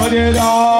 Hare Rama Rama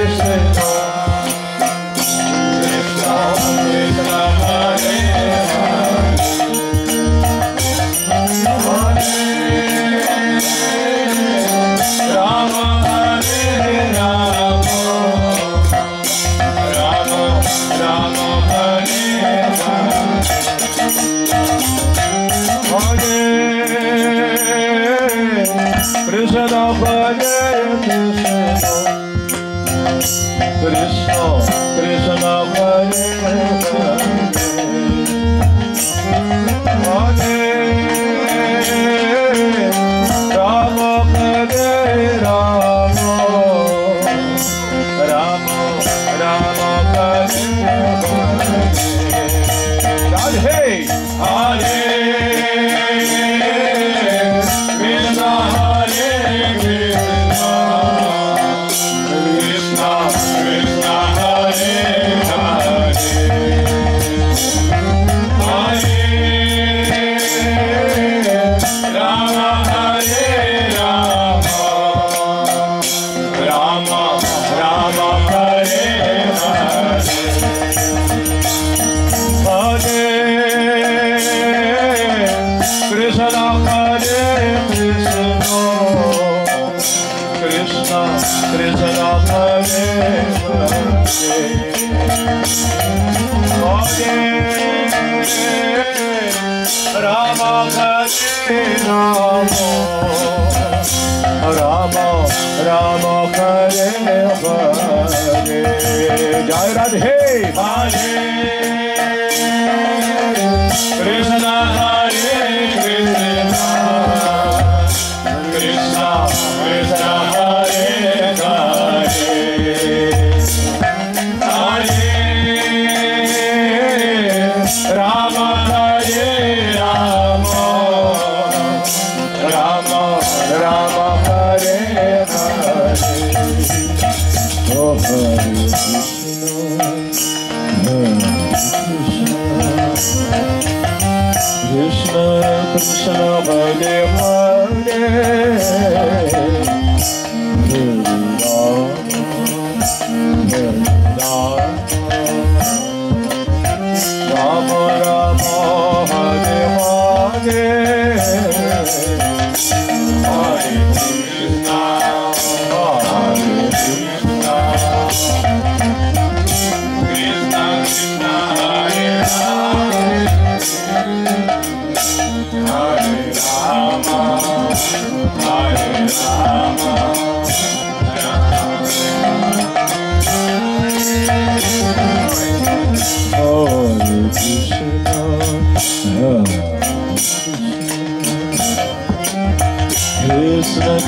Aê!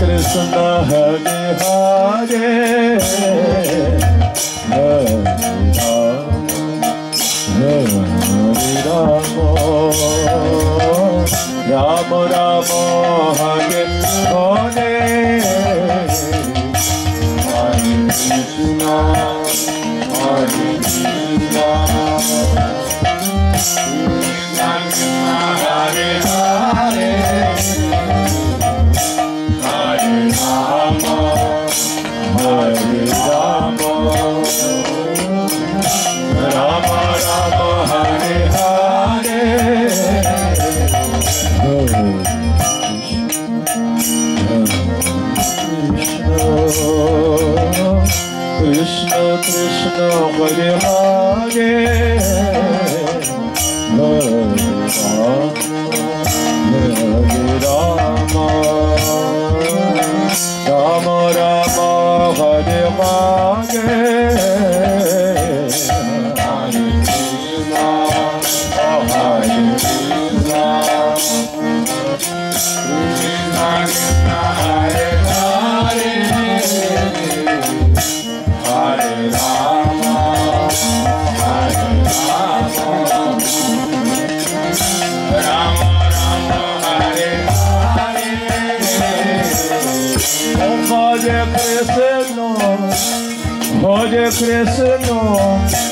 Krishna Hare Hare Hari Rama Rama Rama Oh, my dear.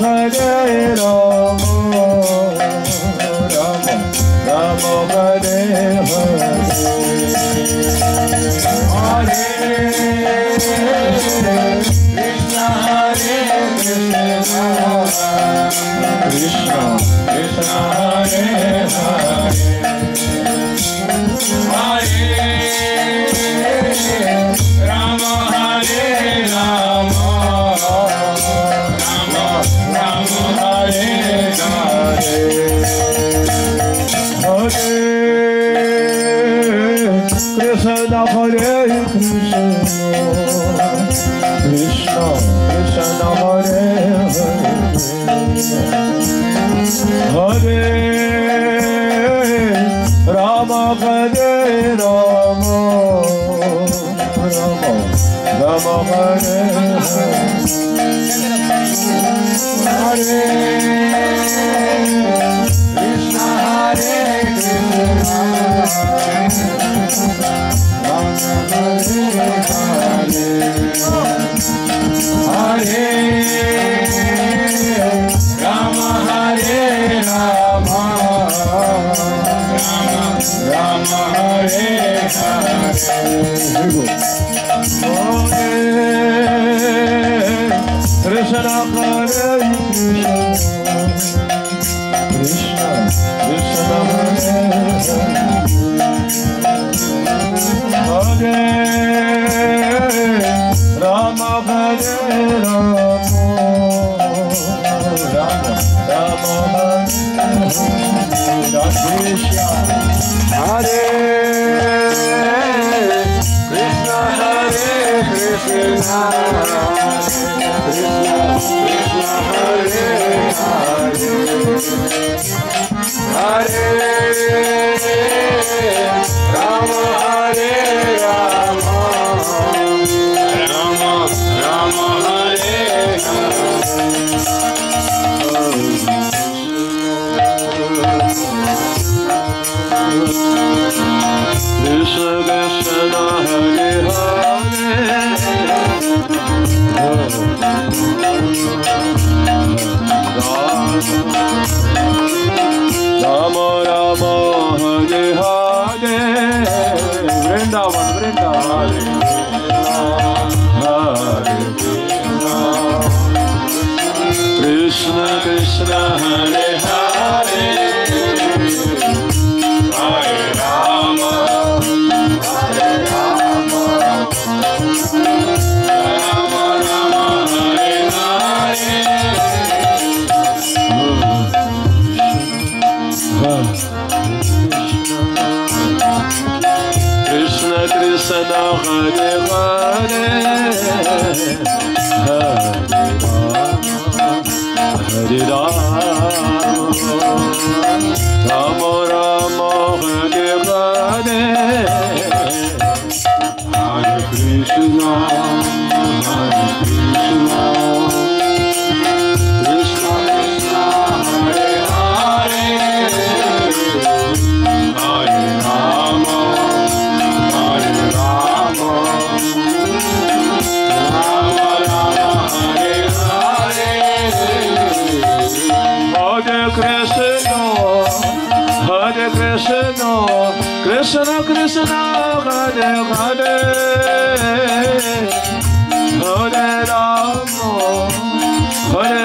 Hare all. Ramo, Ramo Hare Hare. Hare Krishna Krishna Krishna Hare Hare Hare Ram Ram Hare Hare Hare Krishna Krishna Hare Voilà.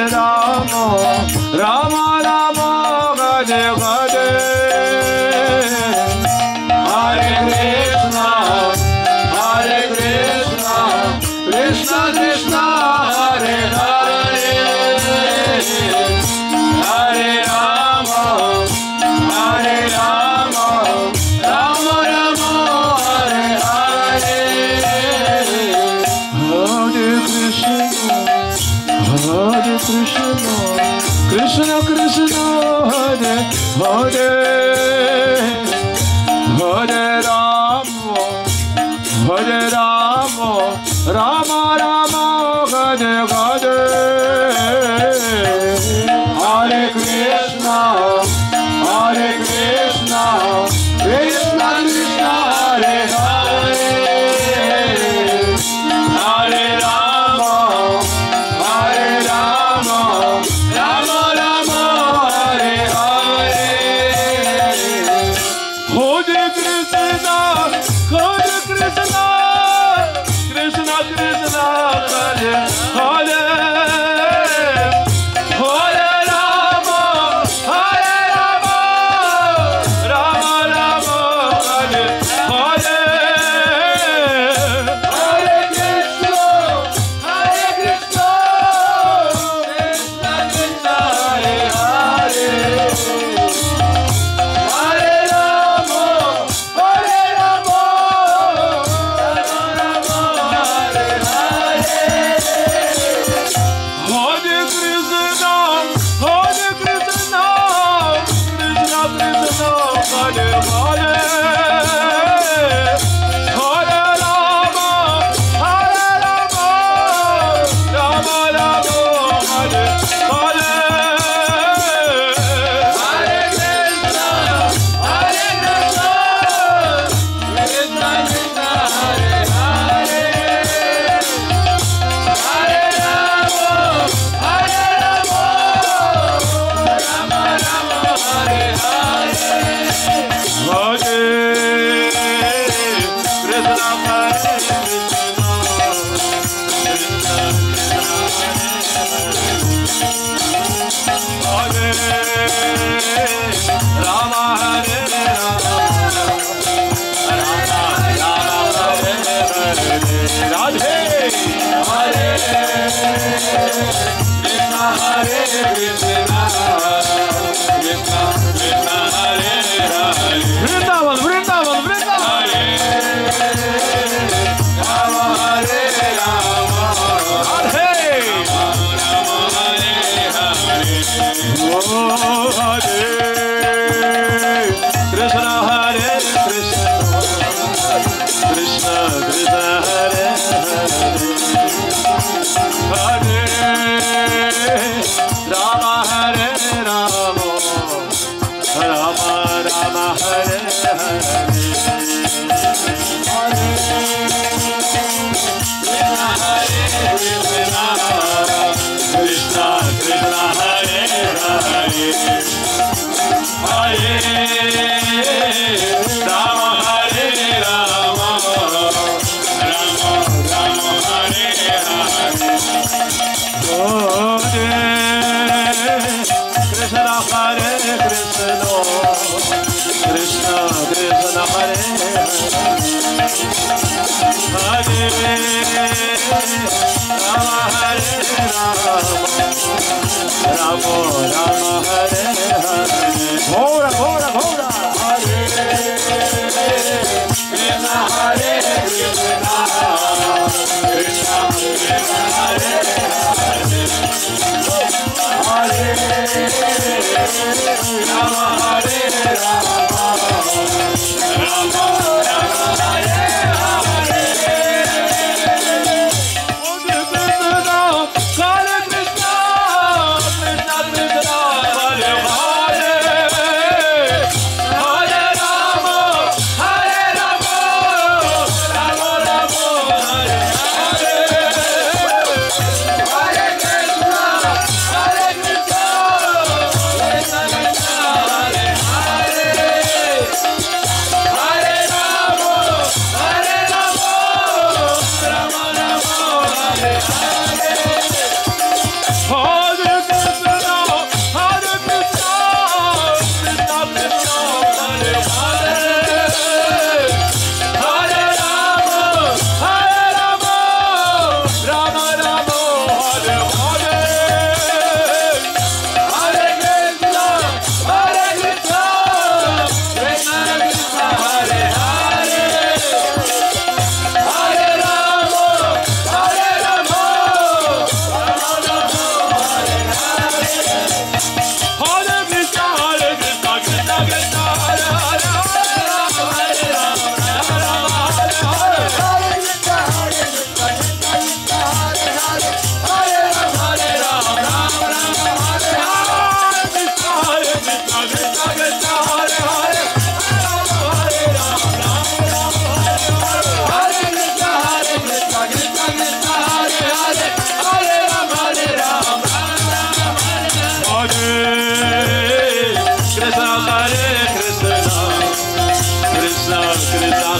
Hare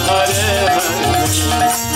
Bola,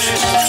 Hey.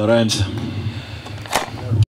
Стараемся.